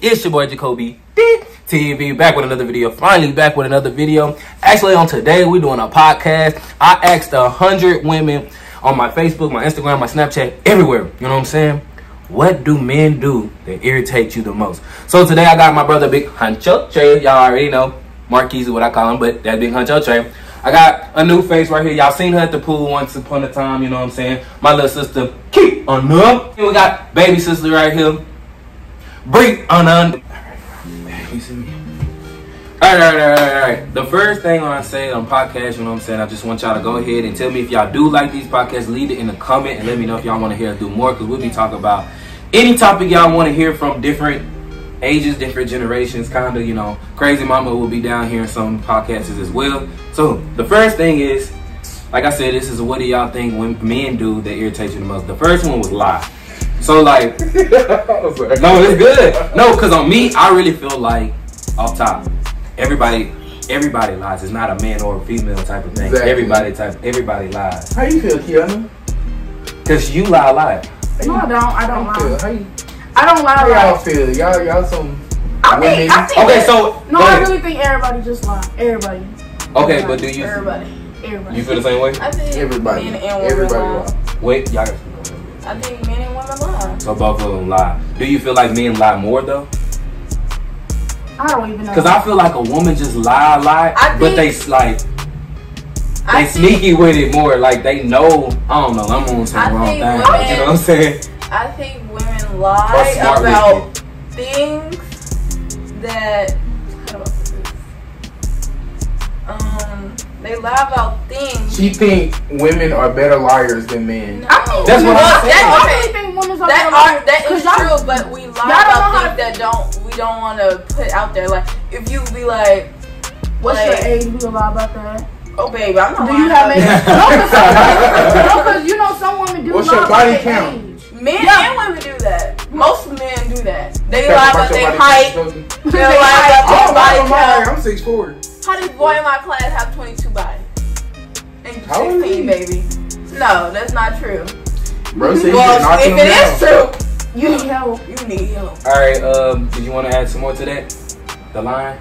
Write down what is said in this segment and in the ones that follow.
It's your boy Jacoby TV back with another video. Finally back with another video. Actually, on today we're doing a podcast. I asked a hundred women on my Facebook, my Instagram, my Snapchat, everywhere. You know what I'm saying? What do men do that irritate you the most? So today I got my brother Big Honcho Trey. Y'all already know. Marquise is what I call him, but that Big Honcho Trey. I got a new face right here. Y'all seen her at the pool once upon a time, you know what I'm saying? My little sister, keep on up. And we got baby sister right here. Bree on on. You see me? Alright, alright, alright, alright. The first thing when I say on podcast, you know what I'm saying, I just want y'all to go ahead and tell me if y'all do like these podcasts, leave it in the comment and let me know if y'all want to hear us do more because we'll be talking about any topic y'all want to hear from different ages, different generations, kind of, you know, Crazy Mama will be down here in some podcasts as well. So, the first thing is, like I said, this is what do y'all think when men do that irritate you the most? The first one was lie. So, like, no, it's good. No, because on me, I really feel like, off top, everybody, everybody lies. It's not a man or a female type of thing. Exactly. Everybody type, everybody lies. How you feel, Kiana? Because you lie a lot. No, I don't. I don't How you feel? lie. How, you, I don't lie. how y'all Like, feel? Y'all, y'all some I women. think. I think. Okay, that- so, No, I really think everybody just lie. Everybody. Okay, but do you, Everybody. Everybody. you feel the same way? I think everybody, men and women everybody. lie. lie. Wait, y'all. I think men and women lie. So both of them lie. Do you feel like men lie more though? I don't even know. Because I feel like a woman just lie a lot, I but they think- like I they think, sneaky with it more. Like they know. I don't know. I'm on some I wrong think thing. but You know what I'm saying? I think women lie about things that they lie about things. She think women are better liars than men. No. I think That's what women- I'm saying. I Okay. really think women's are That better are liars, that 'cause true, but we lie y'all don't know about how things to- that don't we don't want to put out there. Like if you be like, What's like, your age? We will lie about that. Oh baby, I'm not. Do you lying have about age? no, because no, 'cause you know some women do What's lie your body count? age. Men Yeah. and women do that. Most men do that. They lie about about their height. They lie about Oh, their body count. I'm six four. How does boy in my class have 22 bodies? And How 16, baby. No, that's not true. Bro, said you well, if him it down. is true, You need help. you need help. All right. Um. Did you want to add some more to that? The line.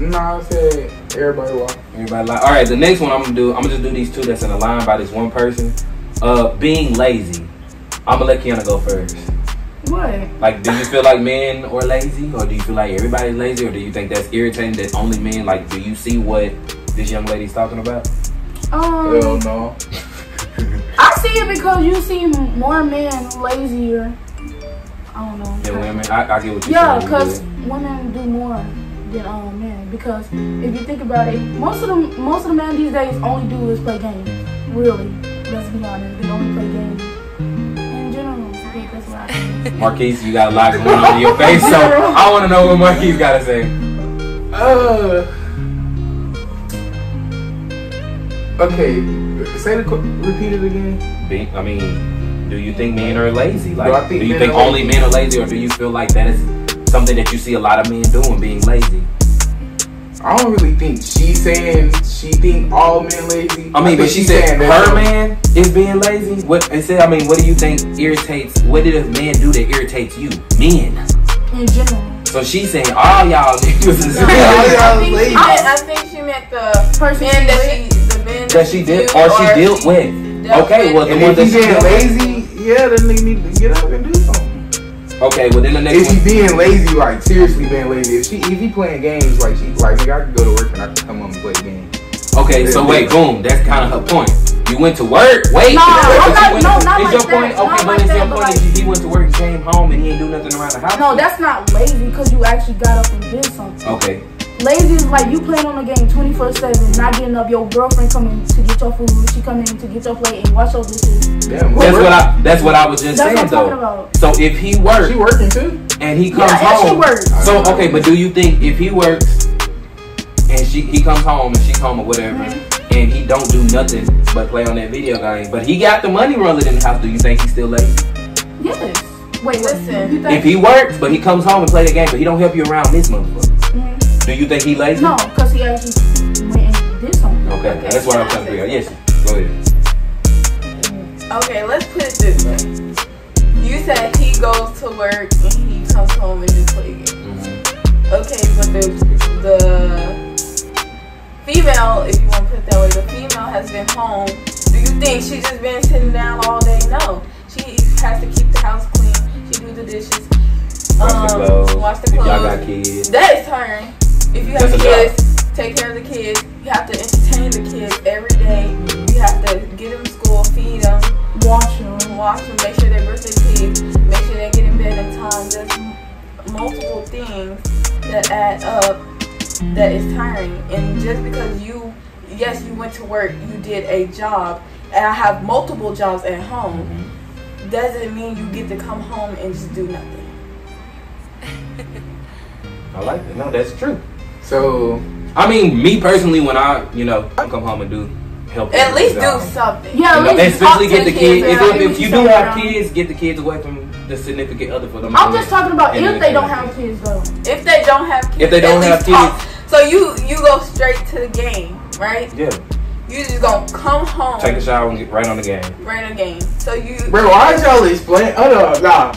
Nah, I said everybody lie. Everybody lie. All right. The next one I'm gonna do. I'm gonna just do these two that's in a line by this one person. Uh, being lazy. I'm gonna let Kiana go first. What? Like, do you feel like men are lazy, or do you feel like everybody's lazy, or do you think that's irritating that only men? Like, do you see what this young lady's talking about? Um, Hell no. I see it because you see more men lazier. I don't know. Than women. I, I get what you're Yeah, saying. because women do more than um, men. Because if you think about it, most of them, most of the men these days only do is play games. Really, let's be honest, they only play games. Marquise, you got a lot going on in your face, so I want to know what Marquise got to say. Uh. Okay. Say the. Repeat it again. Be- I mean, do you think men are lazy? Like, Do I do, you men think are only men are lazy, or do you feel like that is something that you see a lot of men doing, being lazy? I don't really think she's saying she think all men lazy. I mean, think but she she's said saying her man is being lazy. What and said? I mean, what do you think irritates? What did a man do that irritates you? Men. In general, So she's saying all y'all niggas is Yeah, lazy. y'all I think, lazy. I, I think she meant the Person men she that she, the men that she did, or she dealt with. Okay, well, the And one if that he she being lazy, yeah, then they need to get up and do something. Okay, well then the next If he one. being lazy, like seriously being lazy, if she if he playing games, like she like nigga, I can go to work and I can come home and play games. Okay, so wait, boom. That's kind of her point. You went to work. Wait, No, I'm not- no, to- not is like your that, point? not Okay, but like is that, your but point like- is he went to work, came home, and he ain't do nothing around the house? no, that's not lazy because you actually got up and did something. Okay, Lazy is like you playing on the game 24 7, not getting up. Your girlfriend coming to get your food, she coming to get your plate and wash your dishes. Damn, that's work. what I. That's what I was just That's saying what I'm talking though. about. So if he works She working too. and he comes Yeah, and she home, works. so okay, but do you think if he works and she he comes home and she's home or whatever, Mm-hmm. and he don't do nothing but play on that video game, but he got the money rolling in the house, do you think he's still lazy? Yes. Wait, Listen, If he works, but he comes home and play the game, but he don't help you around this motherfucker, Mhm. Do you think he lazy? No, because he actually went and did something. Okay, Okay, that's what I'm can trying to figure out. Yes, go ahead. Okay, let's put it this way. You said he goes to work and he comes home and just play games. Mhm. Okay, but the the female, if you want to put it that way, the female has been home. Do you think she's just been sitting down all day? No, she has to keep the house clean. She do the dishes, Wash the um, clothes. wash the If y'all got kids. That is tiring. If you have That's a kids, take care of the kids. You have to entertain the kids every day. You have to get them to school, feed them, Watch them. wash them, make sure they brush their teeth, make sure they get in bed in time. There's multiple things that add up that is tiring. And just because you, yes, you went to work, you did a job, and I have multiple jobs at home, doesn't mean you get to come home and just do nothing. I like it. No, that's true. So I mean, me personally, when I, you know, come home and do help. At least do something. Yeah, You know, at least especially get the kids. and If, if, if you do have around. kids, get the kids away from the significant other for them. I'm just talking about if they don't have kids though. If they don't have kids, If they don't have kids. talk. So you you go straight to the game, right? Yeah, You just gonna come home, take a shower and get right on the game. right in a game. So you, Bro, why y'all explain? Oh no, nah.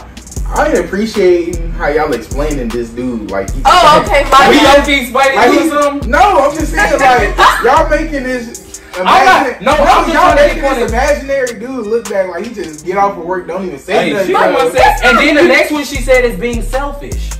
I ain't appreciating how y'all explaining this dude. Like, he, Oh, okay, my We bad. don't keep explaining like to he- No, I'm just saying, like, y'all making this. not- Imagine, no, I'm just y'all making this imaginary dude look back like he just get off of work, don't even say Hey, nothing. she the one said, and then the next one she said is being selfish.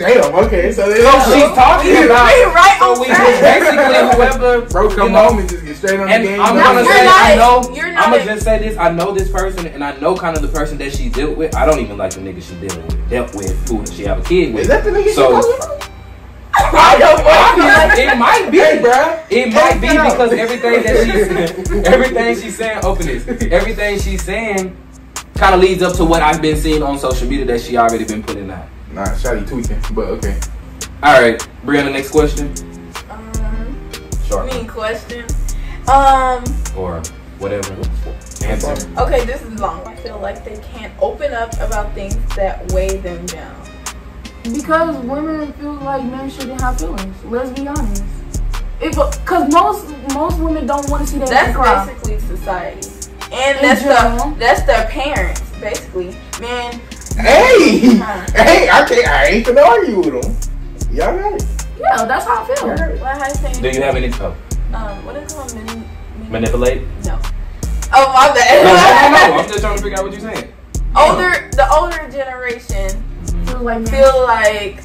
Damn, okay, so, So she's talking We- about. we right so on we track. basically whoever broke come you know, home and just get straight on the And game. I'm No, gonna say, not I a- know, you're not I'm gonna just say this. I know this person, and I know kind of the person that she dealt with. I don't even like the nigga she dealt with, dealt with, who she have a kid with. Is that the nigga So- she talking about? I don't know. It might be. Hey, bruh. It might be because everything that she's everything she's saying, open this. Everything she's saying kind of leads up to what I've been seeing on social media that she already been putting out. Nah, shawty tweaking, but okay. All right, Brianna, next question. Um, Sure. mean question. Um, Or whatever. Answer. okay, this is long. I feel like they can't open up about things that weigh them down. Because women feel like men shouldn't have feelings. Let's be honest. If because most most women don't want to see their man That's cry. basically society, and In that's general. the that's their parents, basically. Man, Hey, hey, I can't, I ain't gonna argue with him. Y'all got it. Yeah, that's how I feel. what I saying? Do you have any? Oh, Um, what is it called? Mani- mani- manipulate? No. Oh my No, bad. no, no, no. I'm just trying to figure out what you're saying. older, the older generation Feel like feel like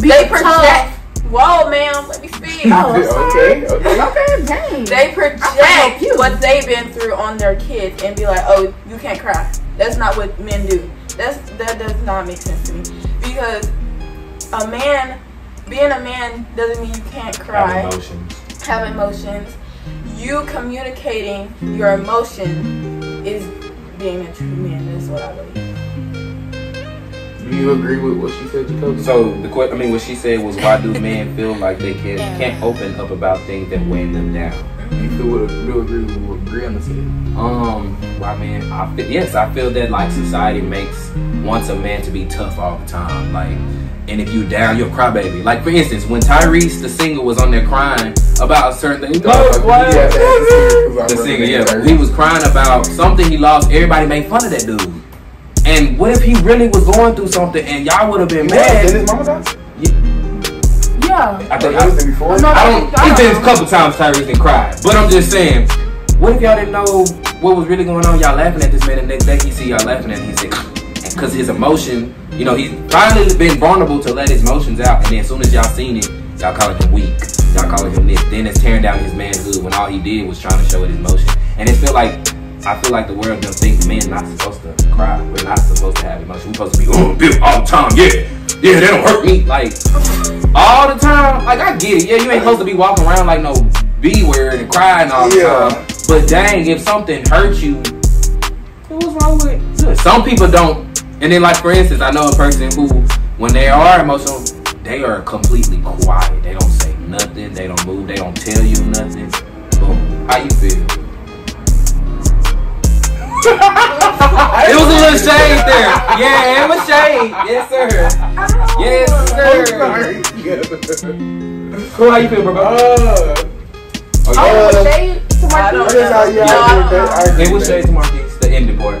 be they tough. project. Whoa, ma'am, let me speak. Oh, I'm okay, okay. Okay, dang. They I project what they've been through on their kids and be like, "Oh, you can't cry." That's not what men do. That's that does not make sense to me because a man, being a man, doesn't mean you can't Have cry, emotions. have emotions. You communicating your emotion is being a true man. That's what I believe. Do you agree with what she said, Jacoby? So the question, I mean, what she said was, why do men feel like they can't, can't open up about things that weigh them down? You feel what, do agree with what Brianna said? Um, I mean, I feel, yes, I feel that like society makes wants a man to be tough all the time. Like, and if you down, you're a crybaby. Like for instance, when Tyrese the singer was on there crying about a certain thing, Yeah, that's the the singer, yeah, he was crying about something he lost. Everybody made fun of that dude. And what if he really was going through something and y'all would have been mad? His mama die? Yeah. I think That was the before. No, I don't. It's been a couple times Tyrese done cried, but I'm just saying. What if y'all didn't know what was really going on? Y'all laughing at this man, and the next day he see y'all laughing at him. He said, because his emotion, you know, he's finally been vulnerable to let his emotions out, and then as soon as y'all seen it, y'all calling him weak. Y'all calling him this. Then it's tearing down his manhood when all he did was trying to show his emotion. And it feel like I feel like the world don't think men not supposed to cry. We're not supposed to have emotion. We're supposed to be oh, built all the time. Yeah, yeah, they don't hurt me. Like all the time. Like I get it. Yeah, you ain't supposed to be walking around like no B word and crying all the Yeah. time. But dang, if something hurts you, what's wrong with it? Some people don't. And then, like for instance, I know a person who, when they are emotional, they are completely quiet. They don't say nothing. They don't move. They don't tell you nothing. Boom. How you feel? It was a little shade there. Yeah, it was shade. Yes, sir. Yes, sir. Cool. How you feel, bro? Uh, Oh, uh, shade to I don't I yeah, No, I agree with I that. I agree It was shade that. to Marquise, the ending part.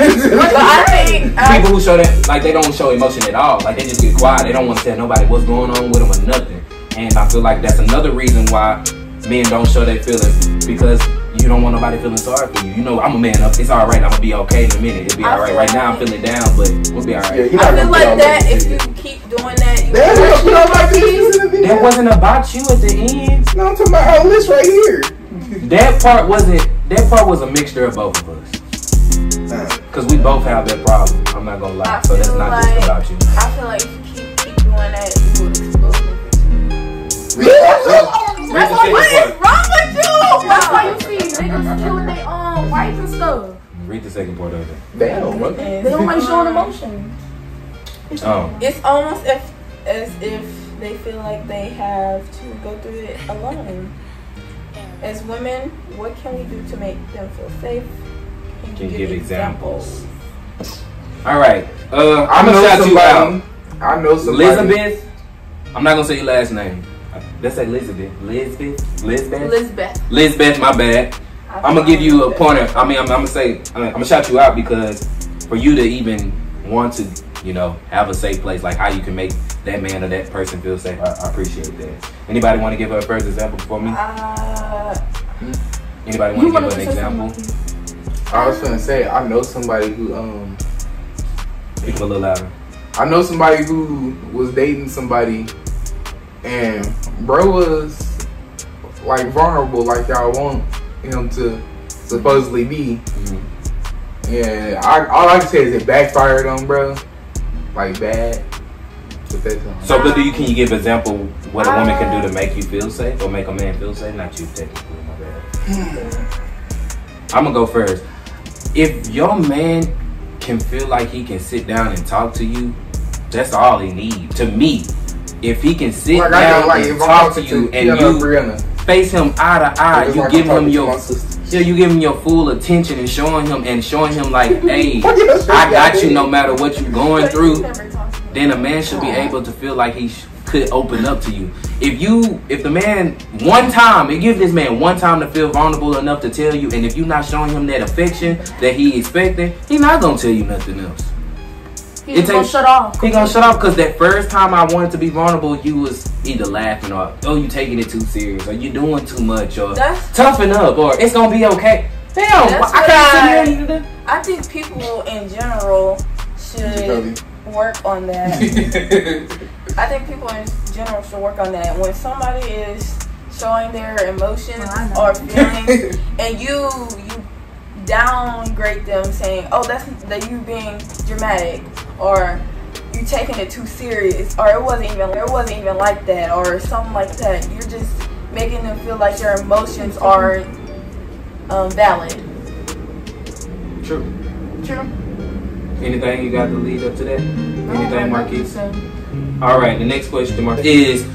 I think People who show that, like they don't show emotion at all. Like they just get quiet. They don't want to tell nobody what's going on with them or nothing. And I feel like that's another reason why men don't show their feelings because you don't want nobody feeling sorry for you. You know, I'm a man up. It's all right. I'm gonna be okay in a minute. It'll be all right. Right now, I'm feeling down, but we'll be all right. Yeah, you're I feel like that that if shit. you keep doing that, you Damn, you put all my business in the. That wasn't about you at the end. No, I'm talking about our list right here. That part wasn't. That part was a mixture of both of us. Uh, Cause we both have that problem. I'm not gonna lie. I So that's not like- just about you. I feel like if you keep keep doing that, you will explode. Read the second What is wrong with you? That's why you see niggas killing their um wife and stuff. Read the second part of it. damn, bro. They don't like showing emotion. Oh. It's almost if, as if they feel like they have to go through it alone. As women, what can we do to make them feel safe? Can you give examples? All right. Uh, I I'm know gonna shout you somebody. out. I know somebody. Elizabeth. I'm not gonna say your last name. Let's say Elizabeth. Elizabeth. Elizabeth. Elizabeth. Elizabeth. My bad. I'm gonna give you a pointer. I mean, I'm, I'm gonna say I'm gonna shout you out because for you to even want to, you know, have a safe place, like how you can make that man or that person feel safe. I, I appreciate that. Anybody want to give her a first example for me? Uh, Anybody want wanted to to give her an example? I was gonna say I know somebody who um Speak a little louder. I know somebody who was dating somebody and bro was like vulnerable like y'all want him to supposedly be. Mhm. Yeah, I all I can say is it backfired on bro. Like bad. But that's all. So, but do you can you give example what a woman can do to make you feel safe or make a man feel safe? Not you technically, my bad. I'm gonna go first. If your man can feel like he can sit down and talk to you, that's all he needs. To me, if he can sit like down like and talk to you to and Kiana you Brianna, face him eye to eye, you like give I'm him your yeah, you give him your full attention and showing him and showing him like, hey, What you say, I got you no matter what you're going through you never talk to me. then a man should be able to feel like he sh- could open up to you. If you, if the man one time, it give this man one time to feel vulnerable enough to tell you, and if you're not showing him that affection that he expecting, he not gonna tell you nothing else. He It gonna takes- shut off. He gonna shut off because that first time I wanted to be vulnerable, you was either laughing or oh you taking it too serious or you doing too much or That's- toughen up or it's gonna be okay. Damn, That's I can't sit here I think people in general should work on that. I think people in general should work on that. When somebody is showing their emotions oh, Well, or feelings, and you you downgrade them, saying, "Oh, that's that you being dramatic," or you taking it too serious, or it wasn't even it wasn't even like that, or something like that. You're just making them feel like your emotions are um, valid. True. True. Anything you got to lead up to that? Anything, Marquise? So, All right, the next question mark is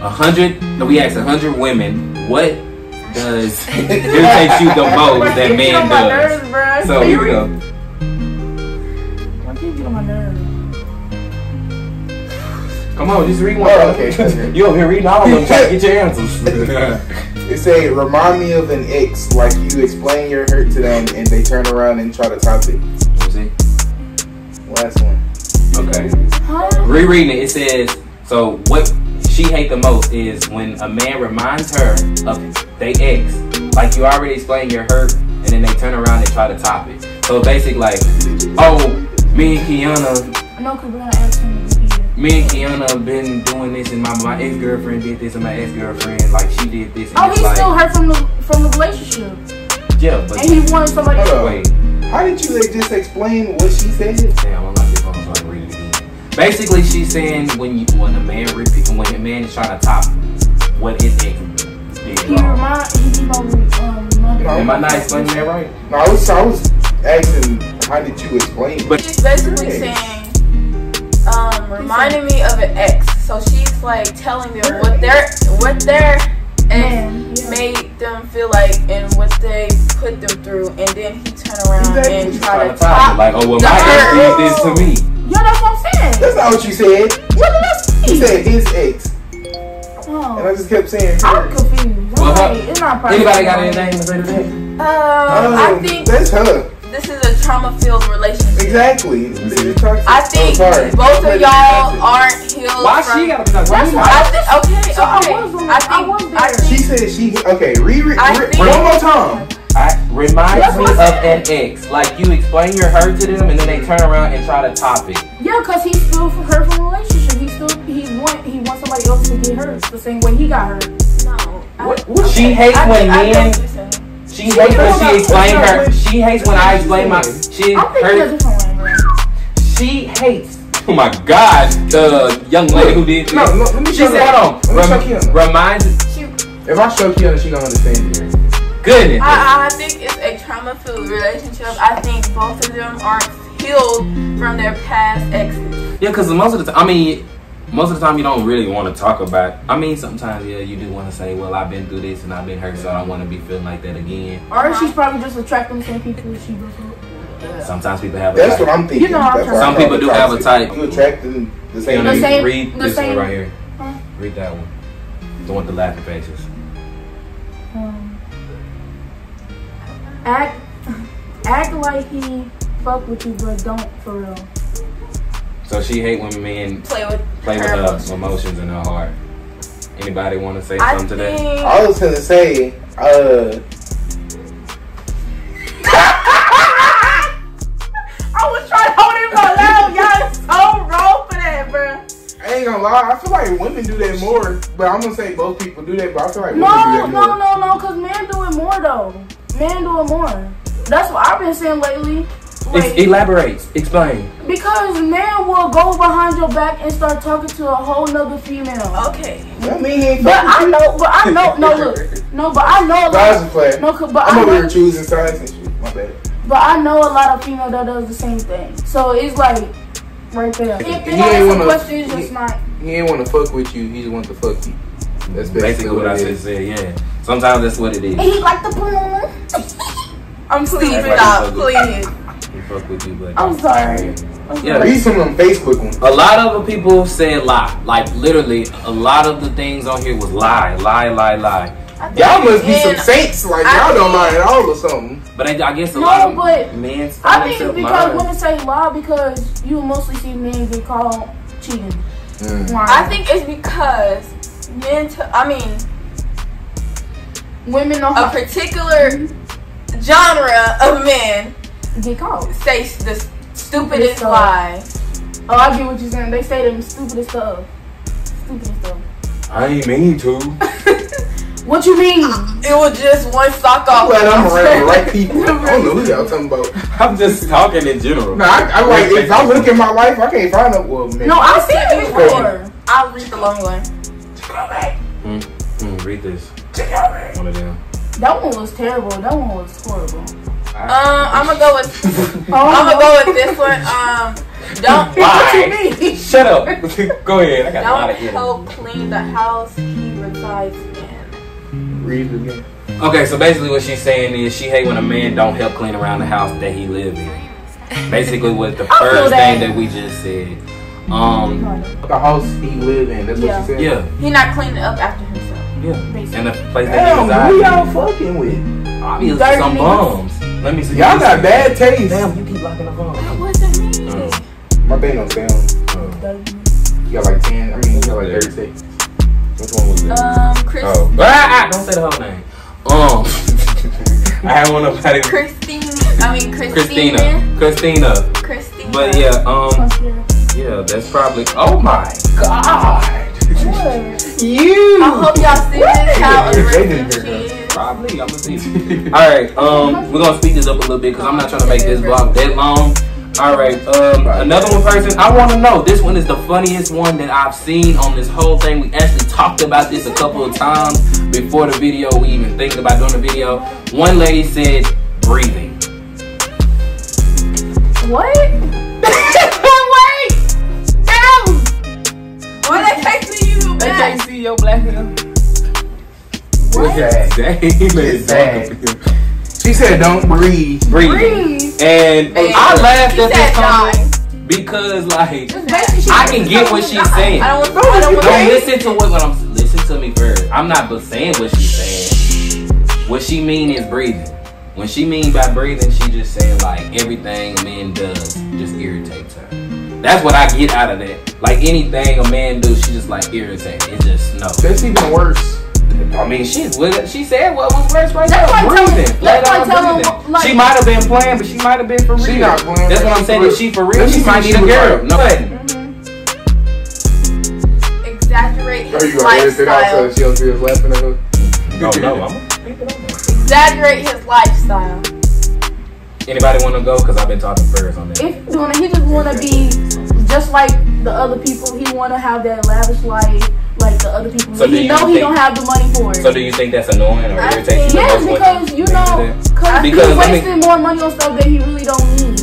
a hundred. We asked a hundred women what does irritates you the most that Get man does. nerves. So here we go. Why do you get on my nerves? Come on, just read one. Oh, okay. you over here reading all of them, trying to get your answers. It say remind me of an ex, like you explain your hurt to them and they turn around and try to top it. See? Last one. Okay. Huh? Rereading it, it says so. What she hate the most is when a man reminds her of they ex, like you already explained your hurt, and then they turn around and try to top it. So basically, like, oh, me and Kiana No, because we're gonna ask him to repeat it. me and Kiana have been doing this, and my, my ex girlfriend did this, and my ex girlfriend like she did this. And Oh, it's he like, still hurt from the from the relationship, yeah, but and he wanted somebody. Hold else. wait, How did you like, just explain what she said? damn, I'm not your phone, so I can read it again. Basically, she's saying when you when a man repeat when a man is trying to top what his ex did He wrong. remind he keep um. Am I not explaining that right? No, I was I was asking how did you explain it? But- She's basically saying, um, reminding me of an ex. So she's like telling them what their what their ex Man, yeah. made them feel like and what they put them through, and then he turn around Exactly. and try trying to to top Like, oh well, the my ex hurt. did this to me. Yeah, that's what I'm saying. That's not what you said. What did I You say? said his ex. Oh. And I just kept saying I'm her. confused. Well, Right, it's not Anybody got anything to say to that? Um, I think that's her. this is a trauma-filled relationship. Exactly. I think Oh, both of y'all aren't healed. Why from, she gotta be like? Why That's you what I think okay, So I okay. was on- I I think was I there. She said she okay. Reread I re, think- one more time. I, reminds That's me of an ex. Like you explain your hurt to them, and then they turn around and try to top it. Yeah, cause he's still from hurt from a relationship. He still he want he wants somebody else to get hurt the same way he got hurt. no. What- what- She hates I when think- I men- what. She hates when she not- explain her. She hates when I that's explain my. She I'm thinking a her. different way, bro. She hates. Oh my God, the young lady who did this. No, no, let me She show said, you. hold on. Let me show Rem- Kiana. reminds. She, If I show Kiana, she gonna understand it. Goodness. I, I think it's a trauma-filled relationship. I think both of them aren't healed from their past exes. Yeah, because most of the time, I mean, most of the time you don't really want to talk about. I mean, sometimes yeah, you do want to say, "Well, I've been through this and I've been hurt, so I don't want to be feeling like that again." Or she's probably just attracting the same people she broke up. Sometimes people have. a That's type. what I'm thinking. You know I'm trying- Some people do have a type. You attracting the same. know, The same- read the this same- one right here. Huh? Read that one. The one with the laughing faces. Um, act act like he fuck with you, but don't for real. So she hate when men Play with play with her her emotions. emotions in her heart. Anybody want to say I something to that? I was gonna say, uh, I was trying to hold it my loud. Y'all is so wrong for that, bro. I ain't gonna lie. I feel like women do that more, but I'm gonna say both people do that. But I feel like No, women do that no, more. no, no, cause men do it more though. Men do it more. That's what I've been saying lately. Ex- Like, elaborate. Explain. because man will go behind your back and start talking to a whole nother female. Okay. That mean he ain't But I you. know, but I know, no, look, no, but I know a Guys lot. are playing. No, 'cause- but I'm I over know, here choosing sides and shit. My bad. but I know a lot of female that does the same thing. So it's like right there. If He they ain't ask a wanna- question, it's he- just not. He ain't want to fuck with you. He just want to fuck you. That's Basically what I it just said. Yeah. Sometimes that's what it is. And he like the boom. I'm sleeping. Everybody stop, please. He fuck with you, but I'm sorry. I'm Yeah. sorry. Read some of them Facebook ones. A lot of the people said lie. Like literally, a lot of the things on here was lie, lie, lie, lie. Y'all must be some saints. Like y'all don't think- lie at all or something. But I, I guess a No, lot of but men I find think it's because lying. women say lie because you mostly see men get caught cheating. Mm. I think it's because men. T- I mean, women know a how particular genre of men to get caught. say the stupidest stuff. lie. Oh, I get what you're saying. They say them stupidest stuff. Stupidest stuff. I ain't mean to. What you mean? It was just one sock off. glad I'm around the right people. I don't know who y'all talking about. I'm just talking in general. Nah, I, I like if I look at my life, I can't find a well, man. No, I've seen it before. I'll read the long one. Hmm, hmm, read this. One of them. That one was terrible. That one was horrible. Um, I'm gonna go with. Oh, I'm gonna go with this one. Um, don't What you Why? mean? Shut up. Go ahead. I got a lot don't of help clean the house he resides in. Read it again. Okay, so basically what she's saying is she hate when a man don't help clean around the house that he live in. Basically what the first that. thing that we just said. Um, The house he live in. That's Yeah. what she said. yeah, He not cleaning up after himself. yeah. And the place that he Damn, who y'all fucking with? Obviously some bums. Let me see. Y'all got bad taste. Damn, you keep locking the phone. That wasn't. My band don't sound. You got like 10. I mean, you got like 30 seconds. Which one was it? Um, Chris, Oh, ah, ah, don't say the whole name. Um, I had one of that. Christine. I mean Christina. Christina. Christina. Christina. But yeah, um, yeah, that's probably. Oh my god. You. I hope y'all see this. How They aggressive didn't she hear is. Probably, I'm gonna see. All right, um, we're gonna speed this up a little bit because I'm not trying to make this vlog that long. All right, um, another one person I want to know. This one is the funniest one that I've seen on this whole thing. We actually talked about this a couple of times before the video. We even thinking about doing the video. One lady said breathing. What? Wait! Damn! Why they texting you They can't see your black hair. What? It's sad. It's sad. She said, "Don't breathe." Breathing. Breathe. And Hey, I laughed at this comment because, like, It's basically she I can get what she's saying. I don't want. I don't want. Don't listen to what, what I'm. Listen to me first. I'm not but saying what she's saying. What she mean is breathing. When she mean by breathing, she just saying like everything a man does just irritates her. That's what I get out of that. Like anything a man do, she just like irritates. It just no. That's even worse. I mean, she what she said what was worse right That's there. like telling- Breathing. that's Flat like out telling, breathing. like- she might have been playing, but she might have been for real. She not playing, That's what I'm saying. If she for real, Let she might what need a girl. like. No, Exaggerate There you his go. Edit it out so lifestyle. she don't see us laughing at her. no, no. I'm gonna keep it on there. Exaggerate his lifestyle. Anybody want to go? Cause I've been talking first on that. If he's doing it, he just wanna be just like the other people. He wanna have that lavish life like the other people. So do he you know he think- don't have the money for it. So do you think that's annoying or irritating? yes, because you know, cause Because, he's I mean- wasting more money on stuff that he really don't need.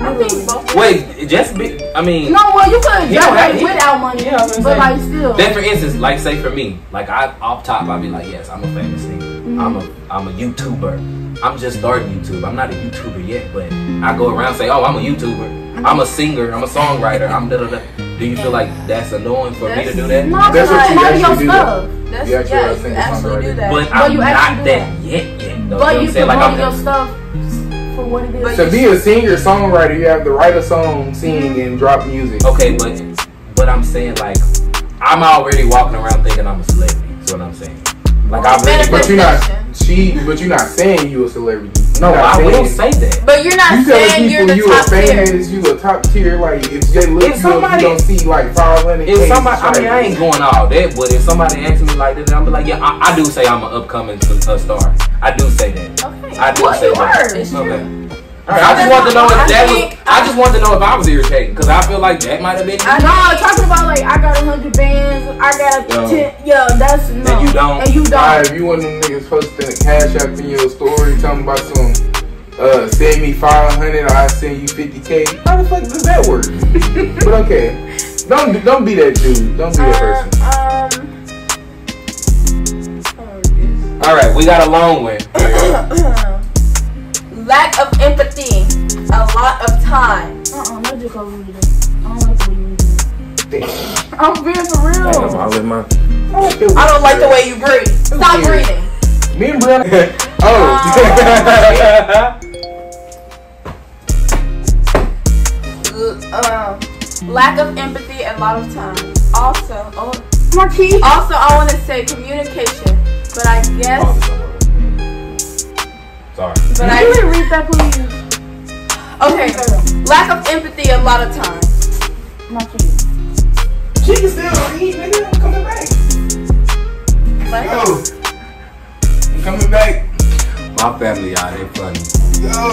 I think both. Wait, just be. I mean, No, well, you could He don't have- without money, Yeah, I but say. like still. Then for instance, like say for me, like I off top, I'd be like, yes, I'm a famous singer. Mm-hmm. I'm a I'm a YouTuber. I'm just starting YouTube. I'm not a YouTuber yet, but I go around and say, oh, I'm a YouTuber. I'm a singer. I'm a songwriter. I'm da da da. Do you feel like that's annoying for me to do that? no, That's because what you of your actually do, stuff. That's, You actually yeah, are you singer actually do that. But But I'm not actually do that yet yet. Though. You know what But I'm you saying? Like promote I'm your stuff for what it is. To be a singer songwriter, you have to write a song, sing, and drop music. Okay, but but I'm saying like I'm already walking around thinking I'm a celebrity. That's what I'm saying. Like I really, But you're not Manifestation. she. But you're not saying you a celebrity. No, You're not I will say that. But you're not You telling saying you're people the you a top tier. famous, you a top tier. Like if they look If you up, somebody- you don't see like 500. If somebody, I mean, I ain't going all that, but if somebody asks me like that, I'm be like, yeah, I, I do say I'm an upcoming s- uh, star. I do say that. Okay. I do Well, say you that. are. It's Okay. True. All right, I just wanted to know if I that was. think- I just wanted to know if I was irritating because I feel like that might have been. I- know. talking about like I got a hundred bands, I got Yo. ten. Yeah, that's no. And you don't? And you don't. Nah, if you one of them niggas posting a cash app in your story talking about some uh send me 500, I send you 50k. How the fuck does that work? but okay, don't don't be that dude. Don't be that person. Uh, um. All right, we got a long one. Lack of empathy. A lot of time. Uh-uh, no just over read it. I don't like the way you read it. I'm being for real. Damn, I'll let my. I don't like the way you breathe. Stop weird. breathing. Me and Brian. oh. L- um, lack of empathy. A lot of time. Also, oh, Marquis. also, I want to say communication. But I guess. Sorry. But Can I. you read that, please? Okay. Lack of empathy. A lot of times. Marquis. she can still eat, nigga. I'm coming back. Like, Yo. I'm coming back. My family, y'all, they funny. Yo.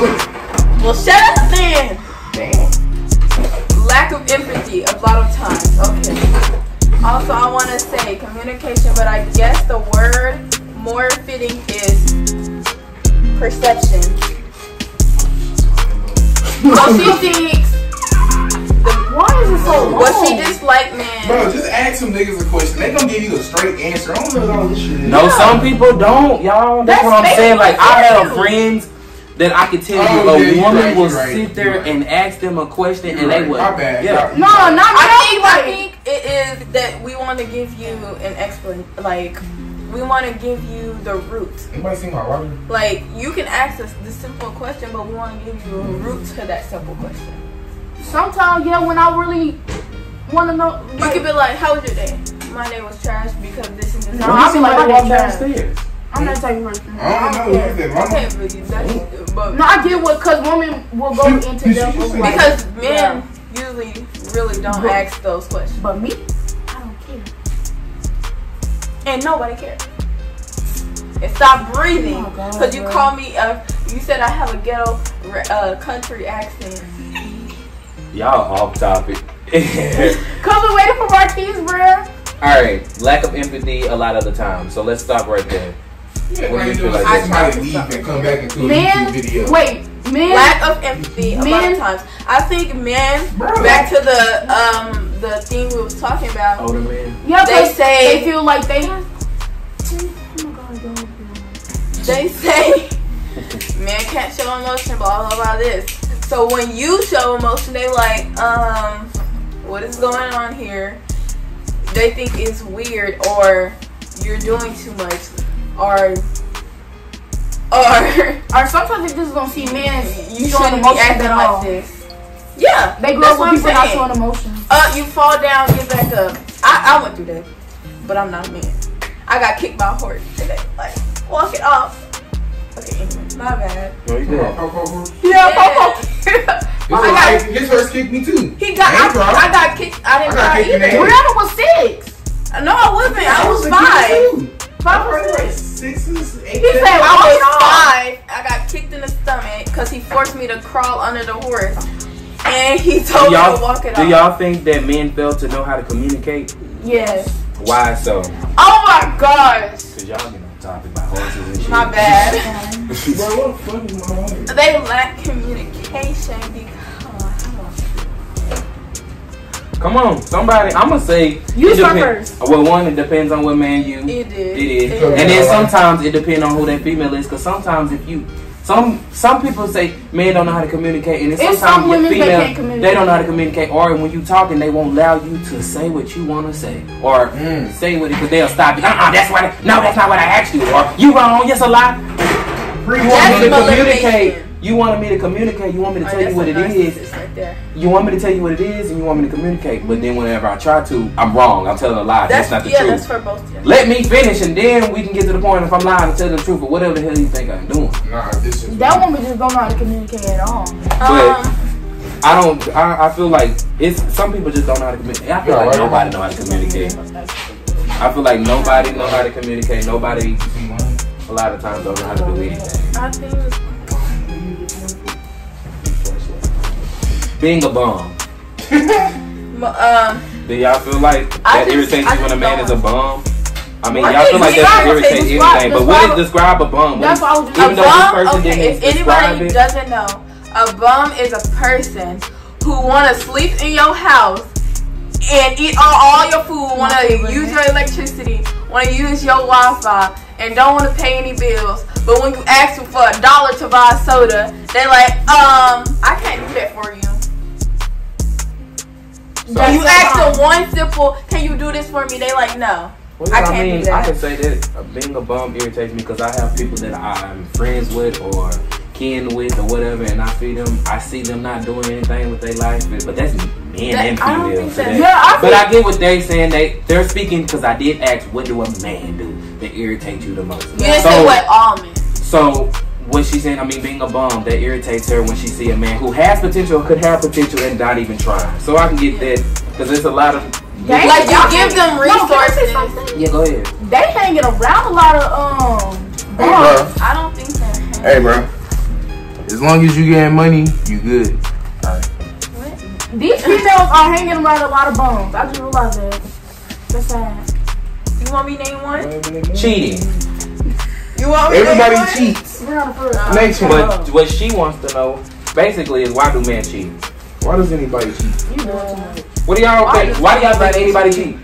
well, shut up then. Damn. Lack of empathy a lot of times. Okay. Also, I want to say communication, but I guess the word more fitting is perception. What she thinks, Why is it so long? what she dislike, man. Bro, just ask some niggas a question. They gonna give you a straight answer. I don't know what all this shit is. No, some people don't, y'all. That's, That's what I'm saying. Like I have basically friends that I could tell Oh, you a yeah, woman right, will right, sit there right. and ask them a question You're and they right. would. My bad. Yeah. No, not I think, I think it is that we want to give you an explan like we want to give you the root. Anybody see my water? Like you can ask us the simple question, but we want to give you a root to that simple question. Sometimes, yeah, when I really want to know, You could be like, "How was your day?" My day was trash because this and this. No, I this." be like, walk okay, downstairs. I'm not taking person. I don't know. care. Look at mama. Okay, but you- that's but No, I get what, cause women will go She- into she- depth she of said- like, because men usually really don't But- ask those questions, but me, I don't care. And nobody cares. And stop breathing, Oh because you bro. call me. Uh, you said I have a ghetto uh, country accent. Y'all off topic. Cause we're waiting for Marquise, bruh. All right, lack of empathy a lot of the time. So let's stop right there. Yeah, What do you feel like I this? somebody leave and come back into a YouTube video. wait, men, Lack of empathy a lot of times. I think men. Bro. Back to the um the thing we was talking about. Older man. yeah, They they say- they feel like they. Oh my God, don't feel They say men can't show emotion, blah blah blah. This. So when you show emotion, they like, um, what is going on here? They think it's weird or you're doing too much or or Or sometimes they just don't see men you showing shouldn't be acting like this. Yeah, They grow that's up what with I'm people not saying. showing emotions. Uh, you fall down, get back up. I, I went through that, but I'm not a man. I got kicked by a horse today. Like, walk it off. Okay, anyway, my bad. No, you did. Yeah. Yeah. This I horse, got- this horse kicked me too. He got. I I. I got kicked. I didn't I got cry kicked in the either. head. Brianna was six. No, I wasn't. I was five. Five or six. Sixes, eight. He said, I was five. I got kicked in the stomach because he forced me to crawl under the horse, and he told Do me to y'all, walk it do off. y'all think that men fail to know how to communicate? Yes. Why so? Oh my gosh, Cause y'all get on topic about horses and shit. my bad. Bro, what the fuck is my mom? they lack communication because. Come on, somebody. I'm gonna say You start depen- first. Well, one, it depends on what man you. It is. It is, It and then sometimes it depends on who that female is. Cause sometimes if you, some some people say men don't know how to communicate, and It's sometimes some your women that female can't communicate. they don't know how to communicate, or when you talking they won't allow you to say what you want to say, or Mm. say what because they'll stop you. Uh uh that's what. I, no, that's not what I asked you. Or you wrong. Yes, a lie. Preach. You want me to communicate. Motivation. You wanted me to communicate. You want me to Oh, tell you what it is. Right there. You want me to tell you what it is, and you want me to communicate. But then whenever I try to, I'm wrong. I'm telling a lie. That's, That's, not the yeah. truth. Yeah, that's for both. Yeah. Let me finish, and then we can get to the point if I'm lying to tell the truth or whatever the hell you think I'm doing. Nah, this is. That woman just don't know how to communicate at all. But- Um, I don't. I, I feel like it's some people just don't know how to communicate. I feel like right. nobody know how to communicate. I feel like nobody know how to communicate. Nobody a lot of times don't know how to do anything. I think Being a bum. um, Do y'all feel like that just- irritates you when a man don't- is a bum? I mean, y'all feel like that gotta irritates say anything, describe- but what is describe- describe a bum? That's What- what I was just even a though this bum. person Okay, didn't if anybody it. doesn't know, a bum is a person who want to sleep in your house and eat all, all your food, want to use your electricity, want to use your Wi-Fi, and don't want to pay any bills. But when you ask them for a dollar to buy a soda, they like, um, I can't do that for you. That's you ask bum. them one simple, can you do this for me? They like, no. Well, I I, can't mean, do that. I can say that uh, being a bum irritates me because I have people that I'm friends with or kin with or whatever, and I see them, I see them not doing anything with their life, but, but that's men That- and I don't females. think so that- that- Yeah, I but I get what they saying. They they're speaking because I did ask, what do a man do that irritates you the most? You didn't so, say what all men. So what she's saying, I mean, being a bum, that irritates her when she see a man who has potential, could have potential, and not even trying. So I can get that because there's a lot of. They- Like you y'all give them No, can I say resources. something? Yeah, go ahead. They hanging around a lot of um. Hey, bro. I don't think that. Hey, bro. As long as you getting money, you good. These females are hanging around a lot of bums. I just realized that. That's sad. You want me to name one? Cheating. You want me Everybody to name one? cheats. Brianna, for. Next one. But what she wants to know, basically, is why do men cheat? Why does anybody cheat? You doing too much. What do y'all Why think? Why do y'all think anybody anybody cheat?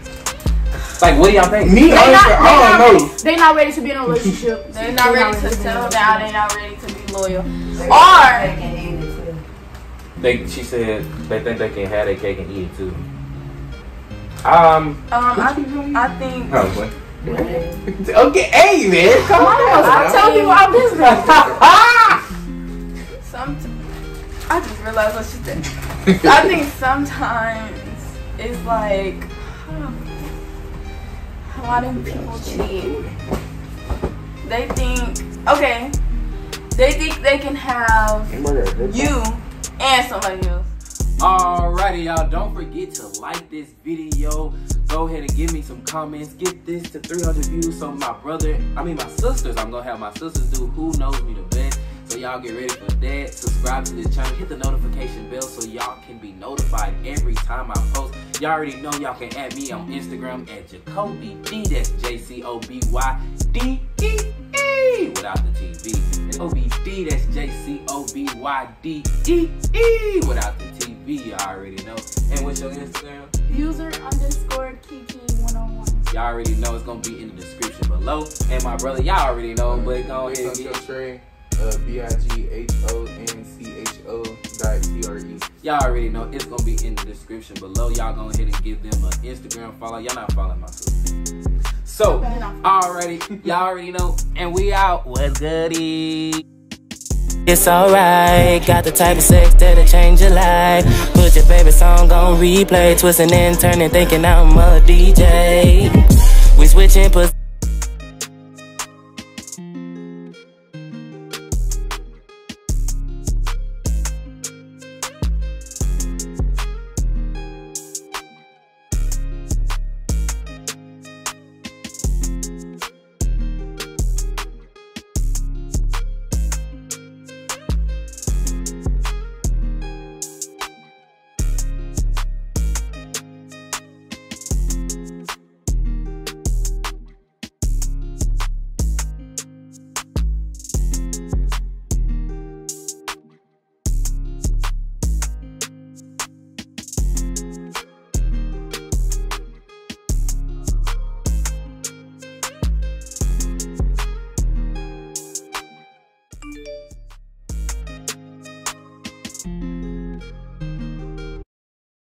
Like, what do y'all think? Me, They honestly, not, they, I don't know. ready, they not ready to be in a relationship. They're not ready to be in a settle relationship. down. They're not ready to be loyal. Or They, she said they think they can have their cake and eat it too. Um, um, I, I think No, boy. Okay, hey man, come on. I tell you our business. some. I just realized what she said. I think sometimes it's like, why do people cheat? They think, okay, they think they can have you and somebody else. Alrighty, y'all. Don't forget to like this video. Go ahead and give me some comments. Get this to 300 views so my brother, I mean my sisters, I'm gonna have my sisters do Who Knows Me the Best. So y'all get ready for that. Subscribe to this channel. Hit the notification bell so y'all can be notified every time I post. Y'all already know y'all can add me on Instagram at Jacoby D. That's J C O B Y D E E without the TV. That's J C O B Y D E E without the TV. Y'all already know. And what's your Instagram? User underscore Kiki 101. Y'all already know it's gonna be in the description below. And my brother, y'all already know, but go ahead and What's get up, Trey? Uh, B I G H O N C H O dot T R. Y'all already know it's gonna be in the description below. Y'all go ahead and give them an Instagram follow. Y'all not following my sister. So, already, y'all already know, and we out. What's goody? It's alright, got the type of sex that'll change your life. Put your favorite song on replay, twisting and turning, thinking I'm a DJ. We switching positions.